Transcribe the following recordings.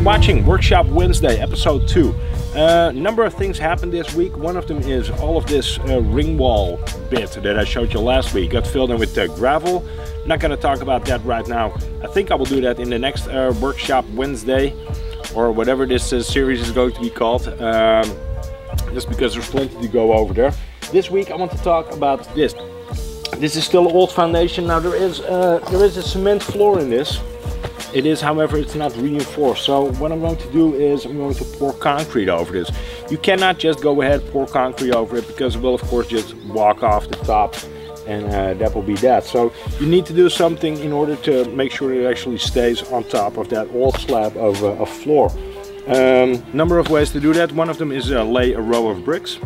for watching Workshop Wednesday, episode 2. A uh, number of things happened this week. One of them is all of this uh, ring wall bit that I showed you last week got filled in with uh, gravel. Not going to talk about that right now. I think I will do that in the next uh, Workshop Wednesday or whatever this uh, series is going to be called. Um, just because there's plenty to go over there. This week I want to talk about this. This is still old foundation. Now there is uh, there is a cement floor in this. It is, however, it's not reinforced. So what I'm going to do is I'm going to pour concrete over this. You cannot just go ahead pour concrete over it because it will of course just walk off the top and uh, that will be that. So you need to do something in order to make sure it actually stays on top of that old slab of, uh, floor. Um, number of ways to do that. One of them is uh, lay a row of bricks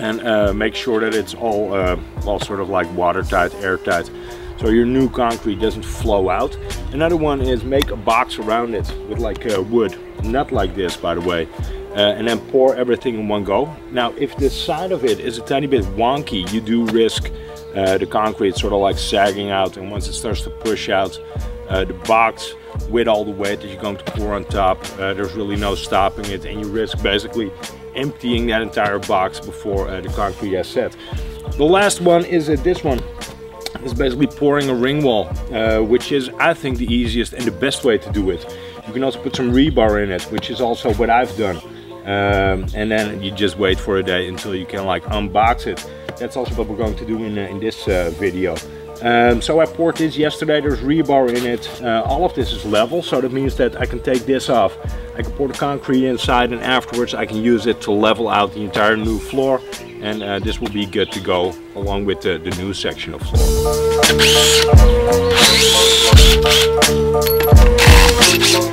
and uh, make sure that it's all, uh, all sort of like watertight, airtight. So your new concrete doesn't flow out. Another one is make a box around it with like uh, wood, not like this by the way, uh, and then pour everything in one go. Now if the side of it is a tiny bit wonky, you do risk uh, the concrete sort of like sagging out. And once it starts to push out uh, the box with all the weight that you're going to pour on top, there's really no stopping it. And you risk basically emptying that entire box before uh, the concrete has set. The last one is this one is basically pouring a ring wall, uh, which is, I think, the easiest and the best way to do it. You can also put some rebar in it, which is also what I've done. Um, and then you just wait for a day until you can like unbox it. That's also what we're going to do in, uh, in this uh, video. Um, so I poured this yesterday, there's rebar in it. Uh, all of this is level, so that means that I can take this off. I can pour the concrete inside and afterwards I can use it to level out the entire new floor. And uh, this will be good to go along with the, the new section of floor.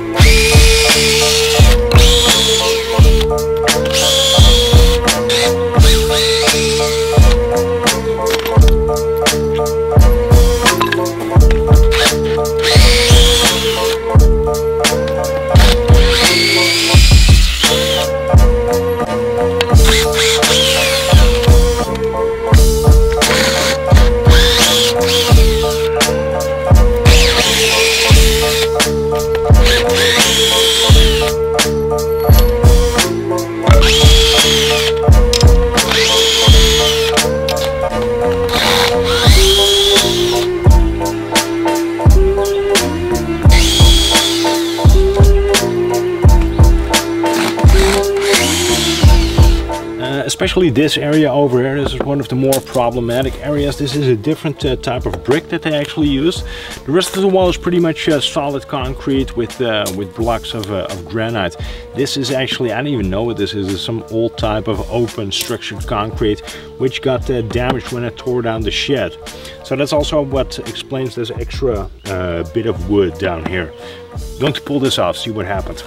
especially this area over here. This is one of the more problematic areas. This is a different uh, type of brick that they actually use. The rest of the wall is pretty much uh, solid concrete with uh, with blocks of, uh, of granite. This is actually, I don't even know what this is. It's some old type of open structured concrete which got uh, damaged when I tore down the shed. So that's also what explains this extra uh, bit of wood down here. I'm going to pull this off, see what happens.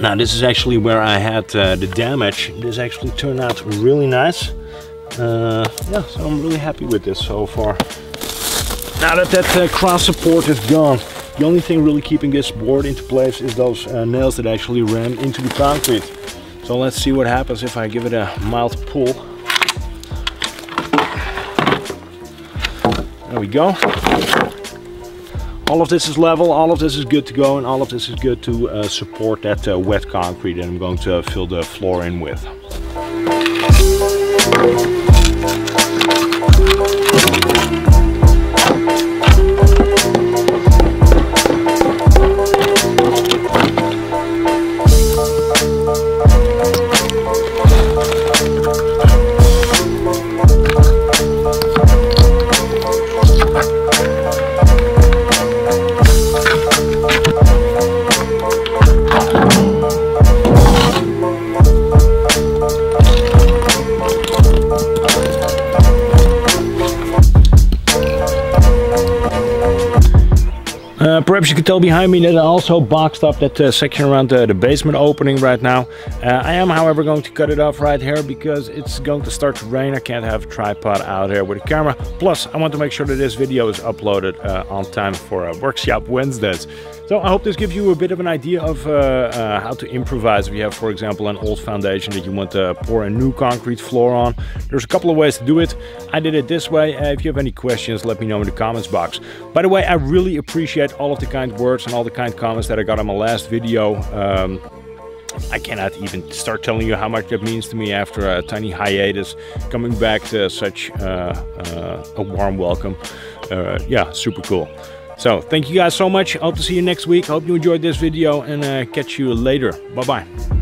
Now this is actually where I had uh, the damage. This actually turned out really nice. Uh, yeah, so I'm really happy with this so far. Now that that uh, cross support is gone, the only thing really keeping this board into place is those uh, nails that actually ran into the concrete. So let's see what happens if I give it a mild pull. There we go all of this is level, all of this is good to go, and all of this is good to uh, support that uh, wet concrete that I'm going to uh, fill the floor in with. Perhaps you can tell behind me that I also boxed up that uh, section around the, the, basement opening right now. Uh, I am however going to cut it off right here because it's going to start to rain. I can't have a tripod out here with a camera. Plus I want to make sure that this video is uploaded uh, on time for uh, Workshop Wednesdays. So I hope this gives you a bit of an idea of uh, how to improvise if you have for example an old foundation that you want to pour a new concrete floor on. There's a couple of ways to do it. I did it this way. if you have any questions let me know in the comments box. By the way I really appreciate all of the kind words and all the kind comments that I got on my last video. Um, I cannot even start telling you how much that means to me after a tiny hiatus, coming back to such uh, uh, a warm welcome. Uh, yeah, super cool. So thank you guys so much. Hope to see you next week. Hope you enjoyed this video and uh, catch you later. Bye bye.